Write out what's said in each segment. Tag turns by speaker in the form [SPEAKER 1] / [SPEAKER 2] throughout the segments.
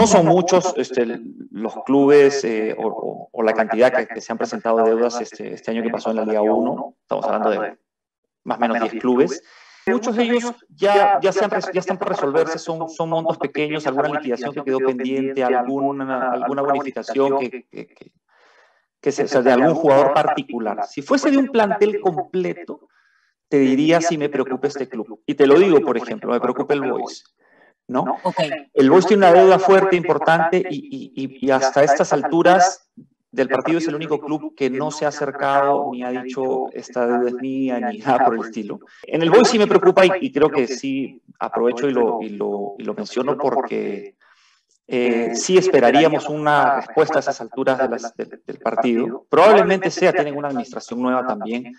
[SPEAKER 1] no son muchos este, los clubes eh, o, la cantidad que, se han presentado deudas este, este año que pasó en la Liga 1. Estamos hablando de más o menos 10 clubes. Muchos de ellos ya, ya, ya están por resolverse, son, son montos pequeños, alguna liquidación que quedó pendiente, alguna, alguna bonificación que, que, que sea, de algún jugador particular. Si fuese de un plantel completo, te diría si me preocupa este club. Y te lo digo, por ejemplo, me preocupa el Boys. ¿No? El Boys tiene una deuda fuerte, importante, y, y, y, hasta estas alturas del partido es el único club que no se ha acercado ni ha dicho esta deuda es mía ni nada por el estilo. En el Boys sí me preocupa y, creo que sí aprovecho y lo, y lo, y lo menciono porque eh, sí esperaríamos una respuesta a esas alturas del, partido. Probablemente sea, tienen una administración nueva también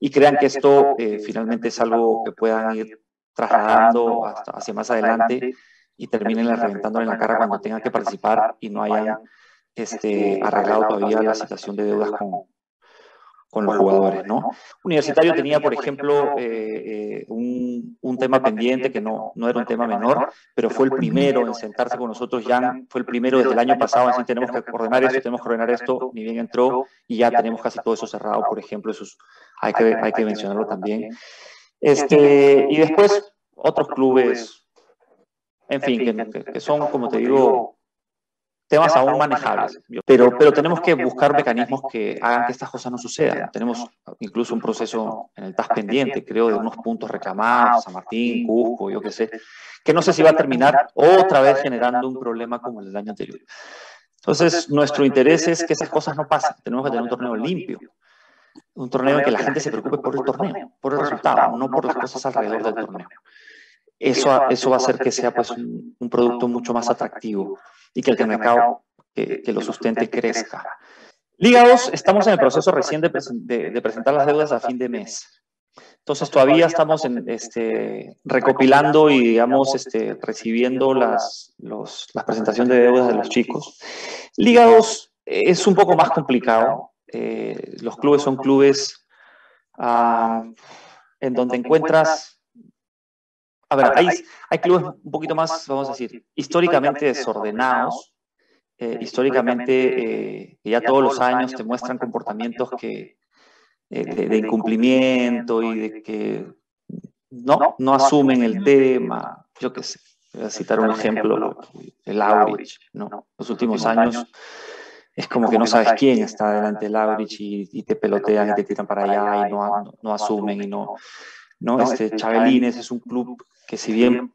[SPEAKER 1] y crean que esto eh, finalmente es algo que puedan ir trasladando hasta, hacia más adelante y terminen reventándole en la cara cuando tengan que participar y no hayan este, arreglado todavía la situación de deudas con, con los jugadores, ¿no? Universitario tenía, por ejemplo, eh, eh, un, un, tema pendiente que no, no era un tema menor, pero fue el primero en sentarse con nosotros, ya fue el primero desde el año pasado, así tenemos que ordenar esto, tenemos que ordenar esto, ni bien entró, y ya tenemos casi todo eso cerrado, por ejemplo, eso hay, que, hay que mencionarlo también. Este, y después otros clubes, en fin, que son, como te digo, temas aún manejables. Pero, pero tenemos que buscar mecanismos que hagan que estas cosas no sucedan. Tenemos incluso un proceso en el TAS pendiente, creo, de unos puntos reclamados, San Martín, Cusco, yo qué sé, que no sé si va a terminar otra vez generando un problema como el del año anterior. Entonces, nuestro interés es que esas cosas no pasen. Tenemos que tener un torneo limpio. Un torneo en que la gente se preocupe por el torneo, por el resultado, no por las cosas alrededor del torneo. Eso, eso va a hacer que sea pues, un, un producto mucho más atractivo y que el mercado que, lo sustente crezca. Liga 2, estamos en el proceso recién de, presentar las deudas a fin de mes. Entonces todavía estamos en, este, recopilando y, digamos, este, recibiendo las, las presentaciones de deudas de los chicos. Liga 2 es un poco más complicado. Eh, los clubes son clubes ah, en donde encuentras a ver, hay, hay clubes un poquito más, vamos a decir, históricamente desordenados, eh, históricamente eh, que ya todos los años te muestran comportamientos que, eh, de, incumplimiento y de que no, no asumen el tema. Yo qué sé, voy a citar un ejemplo, el Aurich, ¿no? Los últimos años es como que no sabes quién está delante del Aurich y, te pelotean y te tiran para allá y no, no asumen y no... ¿no? Este, Chabelines es un club que si bien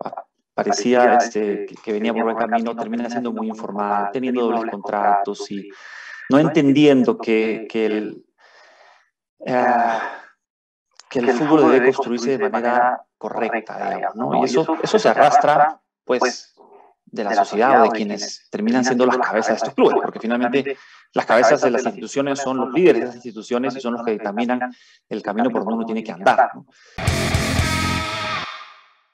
[SPEAKER 1] parecía este, que, venía por buen camino, termina siendo muy informal, teniendo dobles contratos y no entendiendo que, que el, ah, que el fútbol debe construirse de manera correcta, digamos, ¿no? Y eso, eso se arrastra, pues, de la sociedad o de quienes terminan siendo las cabezas de estos clubes, porque finalmente las cabezas de las instituciones son los líderes de las instituciones y son los que determinan el camino por donde uno tiene que andar. ¿no?